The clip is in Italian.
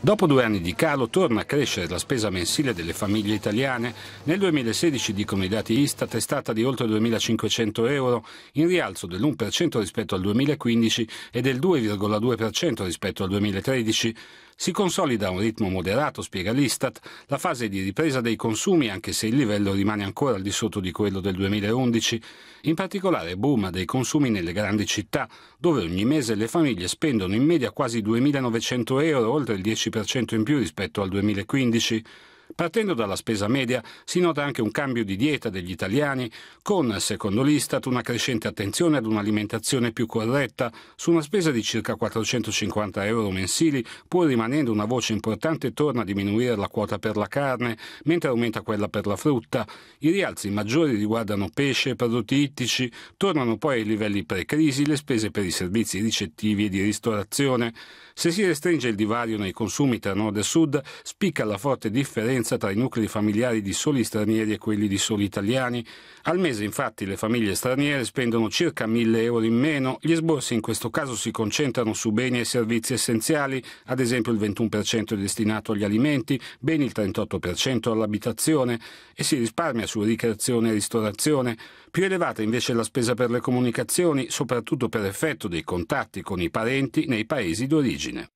Dopo due anni di calo torna a crescere la spesa mensile delle famiglie italiane. Nel 2016, dicono i dati Istat, è stata di oltre 2.500 euro, in rialzo dell'1% rispetto al 2015 e del 2,2% rispetto al 2013. Si consolida a un ritmo moderato, spiega l'Istat, la fase di ripresa dei consumi, anche se il livello rimane ancora al di sotto di quello del 2011. In particolare boom dei consumi nelle grandi città, dove ogni mese le famiglie spendono in media quasi 2.900 euro, oltre il 10% in più rispetto al 2015. Partendo dalla spesa media si nota anche un cambio di dieta degli italiani, con, secondo l'Istat, una crescente attenzione ad un'alimentazione più corretta, su una spesa di circa 450 euro mensili, pur rimanendo una voce importante torna a diminuire la quota per la carne, mentre aumenta quella per la frutta. I rialzi maggiori riguardano pesce, prodotti ittici, tornano poi ai livelli pre-crisi le spese per i servizi ricettivi e di ristorazione. Se si restringe il divario nei consumi tra nord e sud, spicca la forte differenza tra i nuclei familiari di soli stranieri e quelli di soli italiani. Al mese, infatti, le famiglie straniere spendono circa 1000 euro in meno. Gli sborsi in questo caso si concentrano su beni e servizi essenziali, ad esempio il 21% è destinato agli alimenti, beni il 38% all'abitazione e si risparmia su ricreazione e ristorazione. Più elevata invece è la spesa per le comunicazioni, soprattutto per effetto dei contatti con i parenti nei paesi d'origine.